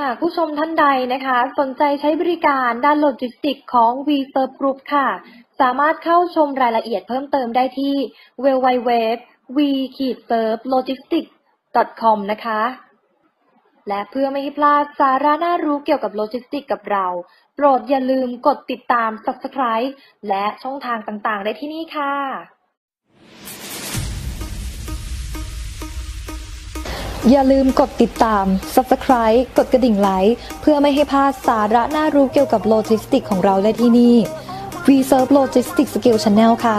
หากผู้ชมท่านใดนะคะ สนใจใช้บริการด้านโลจิสติกของ V-Serve Group ค่ะ สามารถเข้าชมรายละเอียดเพิ่มเติมได้ที่ www.v-serve-logistics.com นะคะ และเพื่อไม่ให้พลาดสาระน่ารู้เกี่ยวกับโลจิสติกกับเรา โปรดอย่าลืมกดติดตาม Subscribe และช่องทางต่างๆ ได้ที่นี่ค่ะ อย่าลืมกดติดตาม Subscribe กดกระดิ่งไลค์เพื่อไม่ให้พลาดสาระน่ารู้เกี่ยวกับโลจิสติกของเราได้ที่นี่ V Serve Logistics Skill Channel ค่ะ